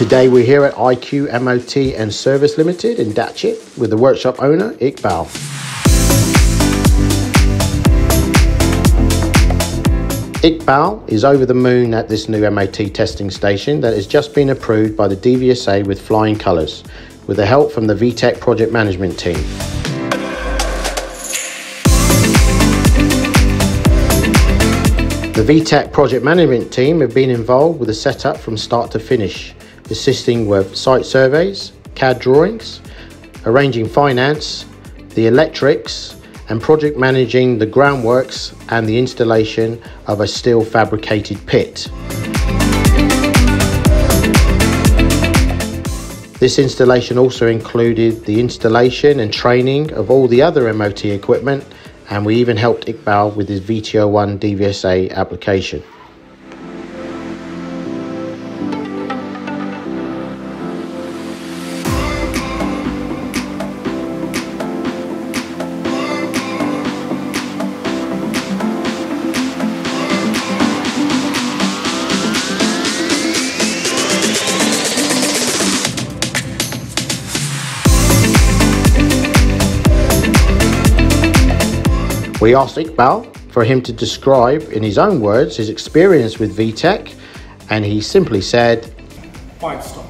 Today we're here at IQ MOT and Service Limited in Datchet with the workshop owner Iqbal. Iqbal is over the moon at this new MOT testing station that has just been approved by the DVSA with flying colours, with the help from the V-Tech project management team. The V-Tech project management team have been involved with the setup from start to finish, assisting with site surveys, CAD drawings, arranging finance, the electrics, and project managing the groundworks and the installation of a steel fabricated pit. This installation also included the installation and training of all the other MOT equipment and we even helped Iqbal with his VT01 DVSA application. We asked Iqbal for him to describe in his own words his experience with V-Tech and he simply said, Five star.